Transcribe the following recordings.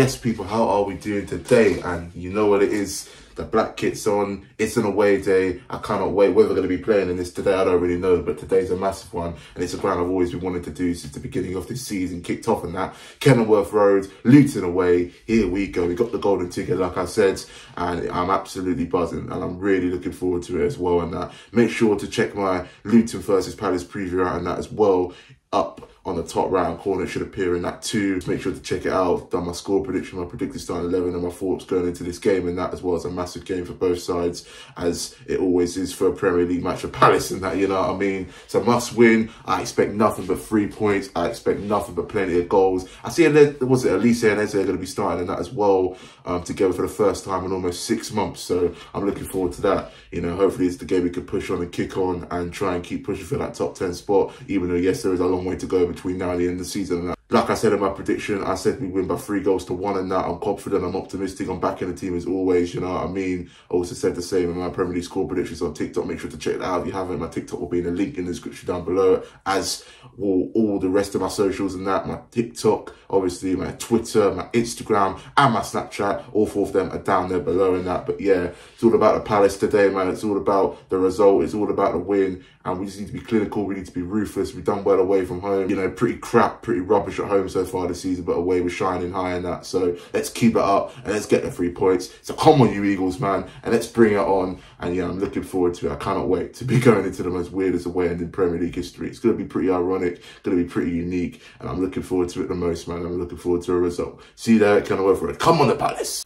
Yes, people, how are we doing today? And you know what it is. The black kit's on. It's an away day. I cannot wait. Whether we're going to be playing in this today, I don't really know. But today's a massive one. And it's a ground I've always been wanting to do since the beginning of this season. Kicked off in that. Kenilworth Road, Luton away. Here we go. We got the golden ticket, like I said. And I'm absolutely buzzing. And I'm really looking forward to it as well. And that. Make sure to check my Luton versus Palace preview out and that as well. Up on the top right corner. Should appear in that too. Make sure to check it out. Done my score prediction, my predicted starting 11 and my thoughts going into this game and that as well as a massive game for both sides as it always is for a Premier League match for Palace and that, you know what I mean? It's a must win. I expect nothing but three points. I expect nothing but plenty of goals. I see, was it Olise and Eze are going to be starting in that as well um, together for the first time in almost six months. So I'm looking forward to that. You know, hopefully it's the game we can push on and kick on and try and keep pushing for that top 10 spot, even though, yes, there is a long way to go between now and the end of the season. Like I said in my prediction, I said we win by three goals to one and that. I'm confident, I'm optimistic, I'm backing the team as always, you know what I mean? I also said the same in my Premier League score predictions on TikTok. Make sure to check that out if you haven't. My TikTok will be in the link in the description down below, as will all the rest of my socials and that. My TikTok, obviously, my Twitter, my Instagram, and my Snapchat. All four of them are down there below and that. But yeah, it's all about the Palace today, man. It's all about the result. It's all about the win. And we just need to be clinical. We need to be ruthless. We've done well away from home. You know, pretty crap, pretty rubbish at home so far this season, but away we're shining high in that. So let's keep it up and let's get the three points. So come on, you Eagles, man, and let's bring it on. And yeah, I'm looking forward to it. I cannot wait to be going into the most weirdest away end in Premier League history. It's going to be pretty ironic, going to be pretty unique, and I'm looking forward to it the most, man. I'm looking forward to a result. See you there at Kenilworth Road. Come on, the Palace.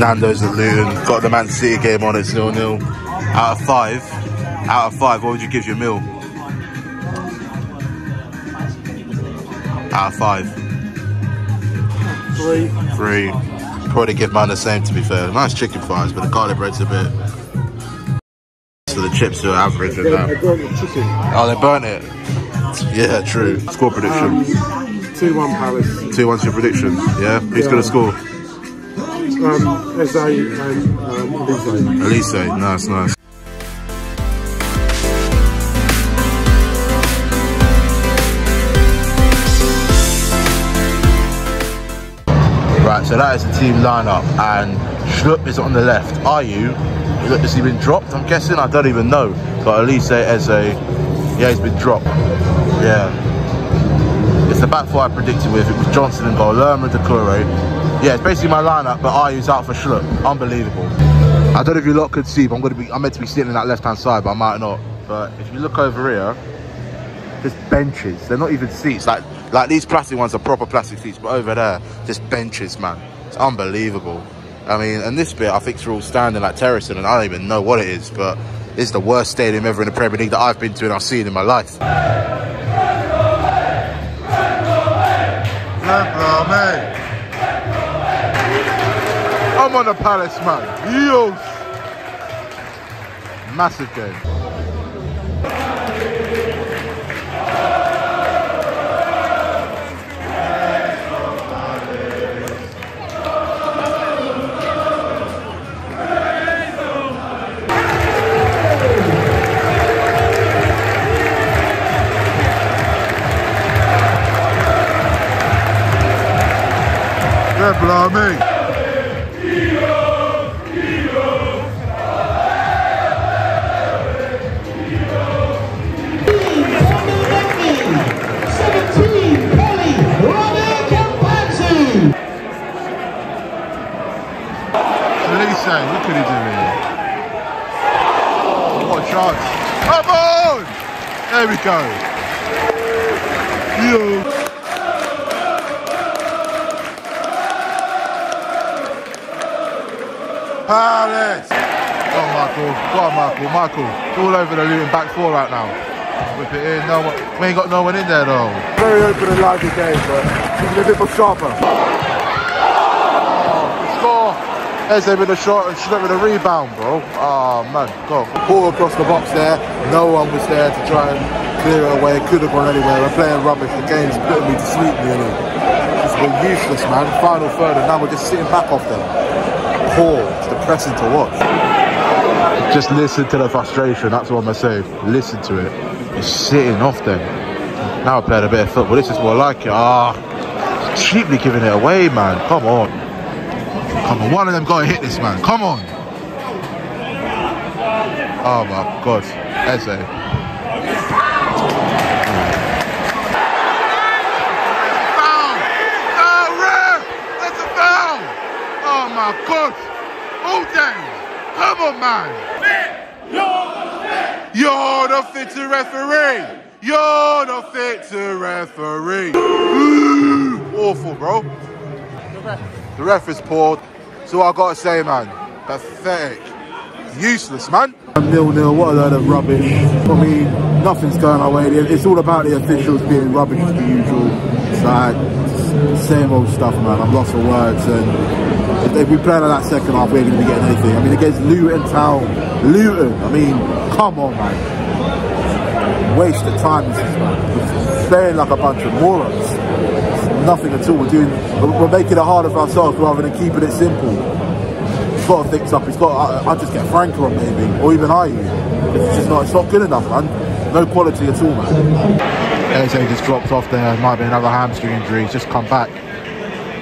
Nando's at Luton. Got the Man City game on. It's 0 0. Out of five, out of five, what would you give your meal? Out of five. Three. Three. Probably give mine the same to be fair. Nice chicken fries, but the garlic bread's a bit. So the chips are average and that. Oh, they burnt it. Yeah, true. Score prediction. Um, 2 1 Palace. Two one's your prediction. Yeah. Who's Yeah. gonna score? Um, Eze and um, Olise. Olise. Nice, nice. Right, so that is the team lineup, and Schlupp is on the left. Are you? Look, Has he been dropped? I'm guessing. I don't even know. But Olise Eze, yeah, he's been dropped. Yeah. It's the back four I predicted with. It was Johnstone and goal, Lerma, Doucouré. Yeah, it's basically my lineup, but I Ayew's out for Schlupp. Unbelievable. I don't know if you lot could see, but I'm to be. I'm meant to be sitting in that left-hand side, but I might not. But if you look over here, just benches. They're not even seats. Like like these plastic ones are proper plastic seats, but over there, just benches, man. It's unbelievable. I mean, and this bit, I think they're all standing like terracing, and I don't even know what it is, but it's the worst stadium ever in the Premier League that I've been to and I've seen in my life. On the Palace, man. Yes. Massive game. Blimey. Look at him doing. What a chance. Come on! There we go. Yo. Palace! On, Michael. Go on, Michael. Michael. It's all over the Luton back four right now. Whip it in. No one. We ain't got no one in there though. Very open and lively game, but it's a bit more sharper. Score. Eze with a shot and Schlupp with a rebound, bro. Oh man, go. Ball across the box there. No one was there to try and clear it away. Could have gone anywhere. We're playing rubbish. The game's putting me to sleep nearly. It's been useless, man. Final third, and now we're just sitting back off them. Poor. It's depressing to watch. Just listen to the frustration. That's what I'm gonna say. Listen to it. He's sitting off them. Now I played a bit of football. This is more like it. Ah, cheaply giving it away, man. Come on. Come on. One of them got to hit this man. Come on. Oh my God. Eze. Ref! Oh my God! All day! Come on, man! You're the fit to referee! You're the fit to referee! Awful, bro. The ref is poor. So I gotta say, man, pathetic. Useless, man. Um, nil nil, what a load of rubbish. I mean, nothing's going our way. It's all about the officials being rubbish as usual. Same old stuff, man. I'm lost for words. And if we play like that second half, we ain't to be getting anything. I mean, against Luton Town. Luton, I mean, come on, man. Waste of time, this is, man. Playing like a bunch of morons. It's nothing at all. We're doing, we're making it harder for ourselves rather than keeping it simple. He's got to fix up. He's got. I, I just get Franco on maybe, or even I. It's just not. It's not good enough, man. No quality at all, man. Eze just dropped off there. Might be another hamstring injury. He's just come back.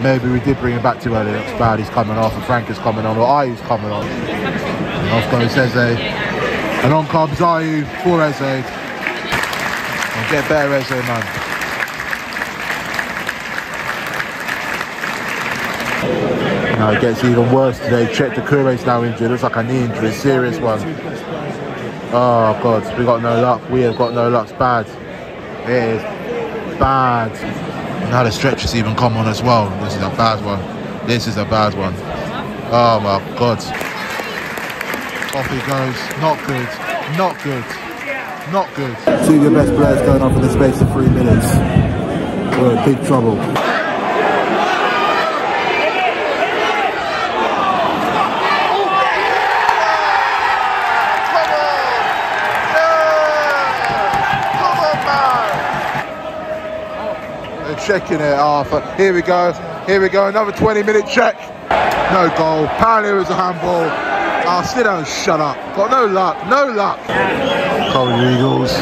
Maybe we did bring him back too early. Looks bad. He's coming off. And Frank is coming on. Or Ayew's coming on. And off goes Eze. And on comes Ayu for Eze. And get better, Eze, man. Now it gets even worse today. Cheick Doucouré's now injured. Looks like a knee injury, serious one. Oh god, we got no luck. We have got no luck. It's bad. It is bad. Now the stretcher's even come on as well. This is a bad one. This is a bad one. Oh my god. Off he goes. Not good. Not good. Not good. Two of your best players going off in the space of three minutes. We're in big trouble. Come on! Yeah! Come on, man! They're checking it Arthur. Here we go. Here we go. Another 20 minute check. No goal. Apparently it was a handball. Oh, sit down and shut up. Got no luck. No luck. Coventry Eagles.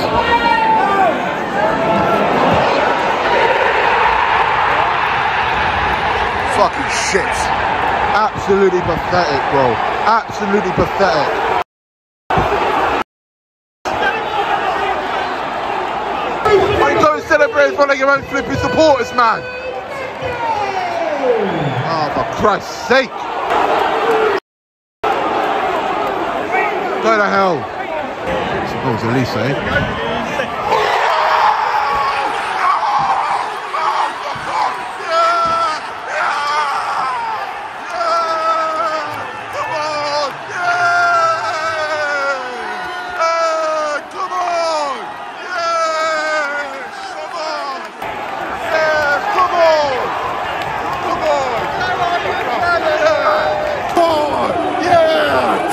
Fucking shit. Absolutely pathetic, bro. Absolutely pathetic. Why you go in front of your own flipping supporters, man? Oh, for Christ's sake. Go to hell. Suppose Olise, eh?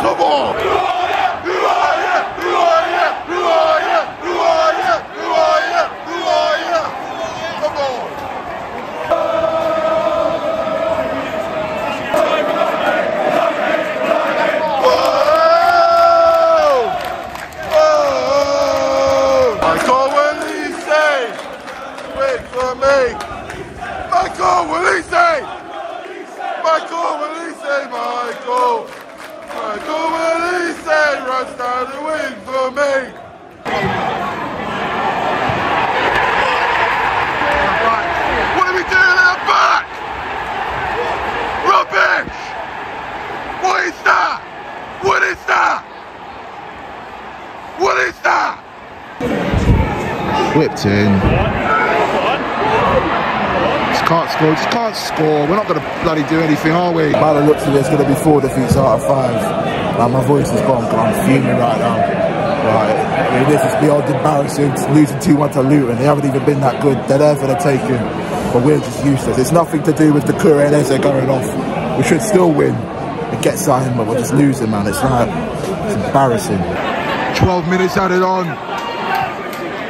Yeah! Come on! Who are you? Who are you? Who are you? Who are you? Who are you? Who are you? Come on! Whoa! Whoa! Michael Olise! Wait for me! Michael Olise! Michael Olise! Michael! Michael Olise runs down the wing for me! What are we doing in the back? Rubbish! What is that? What is that? What is that? Whipped in. Just can't score. Just can't score. We're not going to bloody do anything, are we? By the looks of it, it's going to be four defeats out of five. Like, my voice is gone I'm fuming right now. Mean, this is beyond embarrassing. Losing 2 1 to Luton. They haven't even been that good. They're there for the taking. But we're just useless. It's nothing to do with the and Eze going off. We should still win and get signed, but we're just losing, man. It's like, it's embarrassing. 12 minutes added on.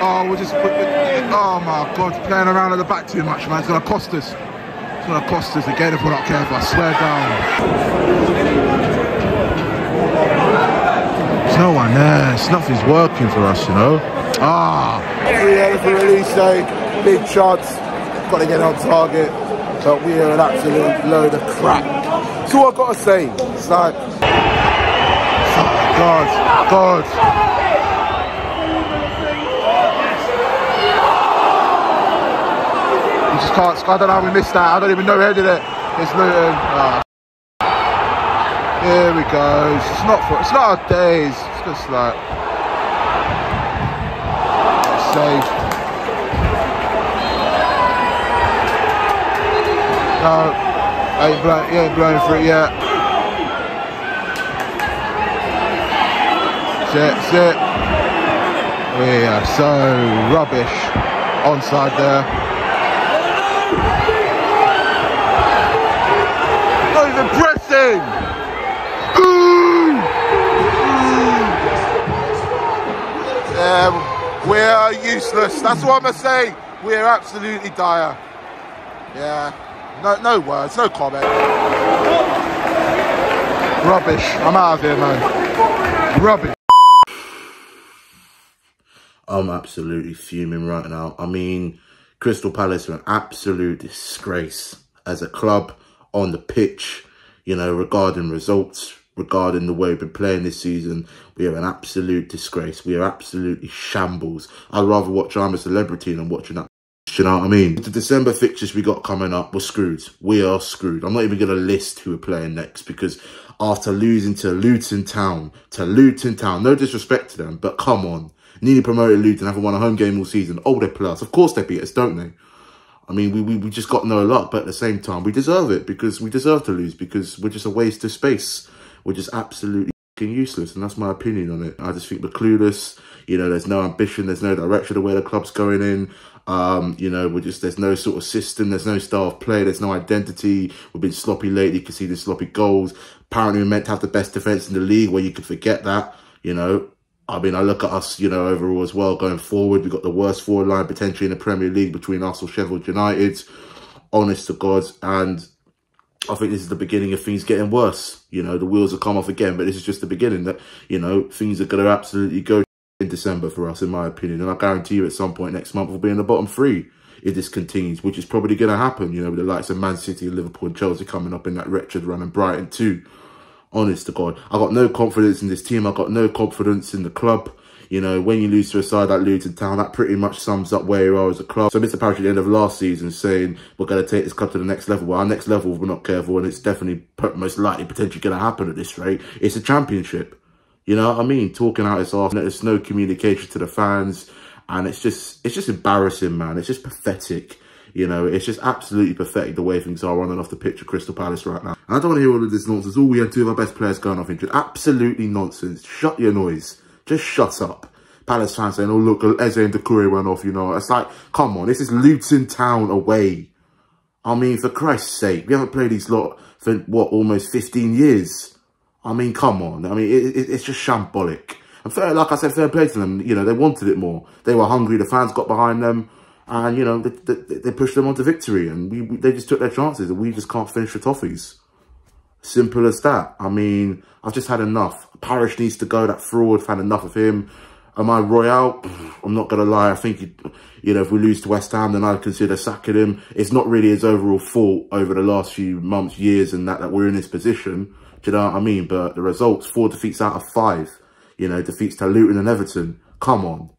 Oh, we'll just the, oh my god, playing around at the back too much, man. It's gonna cost us. It's gonna cost us again if we're not careful. I swear down. No one there. It's Nothing's working for us, you know. Ah. Yeah, for release day, big chance. Got to get on target. But we are an absolute load of crap. That's all I've got to say. It's like, God, God. We just can't, I don't know how we missed that. I don't even know who did it. It's Luton. Ah. Here we go. It's not for, it's not our days. Just like safe. No, ain't blown, he ain't blown for it yet. Sit, sit. We are so rubbish. Onside there. Oh, Not even pressing. Um, yeah, we are useless. That's what I'm going to say. We are absolutely dire. Yeah. No, no words, no comment. Rubbish. I'm out of here, man. Rubbish. I'm absolutely fuming right now. I mean, Crystal Palace are an absolute disgrace as a club on the pitch, you know, regarding results, regarding the way we've been playing this season. We are an absolute disgrace. We are absolutely shambles. I'd rather watch I'm a Celebrity than watching that. You know what I mean? The December fixtures we got coming up, we're screwed. We are screwed. I'm not even going to list who we're playing next because after losing to Luton Town, to Luton Town, no disrespect to them, but come on. Nearly promoted Luton, haven't won a home game all season. Oh, they play us. Of course they beat us, don't they? I mean, we, we, we just got no luck, but at the same time, we deserve it because we deserve to lose because we're just a waste of space. We're just absolutely useless, and that's my opinion on it. I just think we're clueless. You know, there's no ambition, there's no direction of where the club's going in. Um, you know, we're just there's no sort of system, there's no style of play, there's no identity. We've been sloppy lately, conceding sloppy goals. Apparently, we're meant to have the best defense in the league, where you could forget that. You know, I mean, I look at us, you know, overall as well going forward. We've got the worst forward line potentially in the Premier League between or Sheffield United. Honest to God. And I think this is the beginning of things getting worse. You know, the wheels have come off again, but this is just the beginning that, you know, things are going to absolutely go in December for us, in my opinion. And I guarantee you at some point next month we'll be in the bottom three if this continues, which is probably going to happen, you know, with the likes of Man City, Liverpool and Chelsea coming up in that wretched run and Brighton too honest to God. I got no confidence in this team. I got no confidence in the club. You know, when you lose to a side like Luton Town, that pretty much sums up where you are as a club. So Mr. Parish at the end of last season saying we're going to take this club to the next level. Well, our next level, we're not careful, and it's definitely most likely potentially going to happen at this rate, it's a championship. You know what I mean? Talking out his arse, there's no communication to the fans. And it's just, it's just embarrassing, man. It's just pathetic. You know, it's just absolutely pathetic the way things are running off the pitch of Crystal Palace right now. And I don't want to hear all of this nonsense. All we had two of our best players going off injured. Absolutely nonsense. Shut your noise. Just shut up. Palace fans saying, oh, look, Eze and Doucouré went off, you know. It's like, come on, this is Luton Town away. I mean, for Christ's sake, we haven't played these lot for, what, almost 15 years? I mean, come on. I mean, it, it, it's just shambolic. And fair, like I said, fair play to them. You know, they wanted it more. They were hungry. The fans got behind them. And, you know, they, they, they pushed them on to victory. And we, they just took their chances. And we just can't finish the toffees. Simple as that. I mean, I've just had enough. Parish needs to go. That fraud. I've had enough of him. Am I Royale? I'm not going to lie. I think, he, you know, if we lose to West Ham, then I'd consider sacking him. It's not really his overall fault over the last few months, years, and that, that we're in this position. Do you know what I mean? But the results, four defeats out of five. You know, defeats to Luton and Everton. Come on.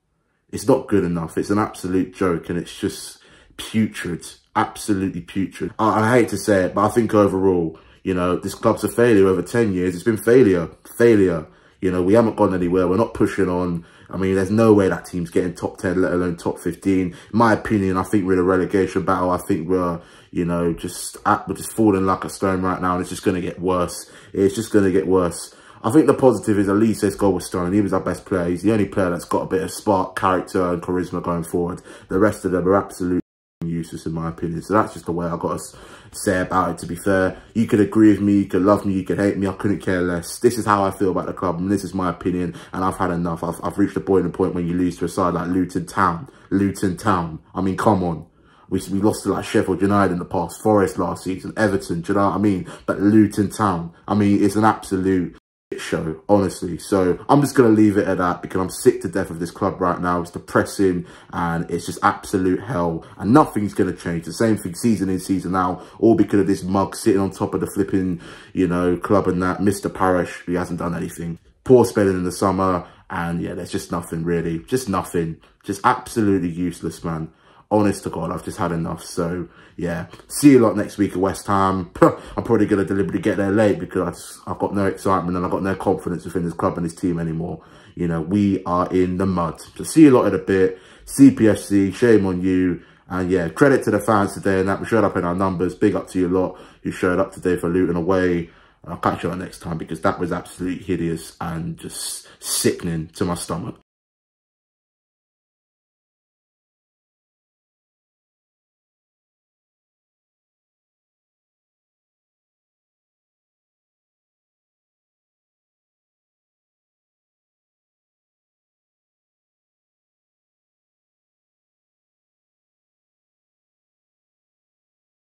It's not good enough. It's an absolute joke, and it's just putrid. Absolutely putrid. I, I hate to say it, but I think overall, you know, this club's a failure over 10 years. It's been failure. Failure. You know, we haven't gone anywhere. We're not pushing on. I mean, there's no way that team's getting top 10, let alone top 15. In my opinion, I think we're in a relegation battle. I think we're, you know, just at, we're just falling like a stone right now. And it's just going to get worse. It's just going to get worse. I think the positive is at least his goal was Stone. He was our best player. He's the only player that's got a bit of spark, character and charisma going forward. The rest of them are absolutely useless in my opinion. So that's just the way I got to say about it, to be fair. You could agree with me, you could love me, you could hate me. I couldn't care less. This is how I feel about the club and this is my opinion and I've had enough. I've, I've reached a boiling point when you lose to a side like Luton Town. Luton Town. I mean, come on. We, we lost to like Sheffield United in the past, Forest last season, Everton, do you know what I mean? But Luton Town, I mean, it's an absolute show, honestly. So I'm just going to leave it at that because I'm sick to death of this club right now. It's depressing and it's just absolute hell and nothing's going to change. The same thing season in, season out, all because of this mug sitting on top of the flipping, you know, club and that. Mr. Parish, he hasn't done anything. Poor spelling in the summer and yeah, there's just nothing really. Just nothing. Just absolutely useless, man honest to God, I've just had enough. So, yeah, see you lot next week at West Ham. I'm probably going to deliberately get there late because I've got no excitement and I've got no confidence within this club and this team anymore. You know, we are in the mud. So see you lot in a bit. CPFC, shame on you. And yeah, credit to the fans today and that we showed up in our numbers. Big up to you lot who showed up today for Luton away. I'll catch you on next time because that was absolutely hideous and just sickening to my stomach.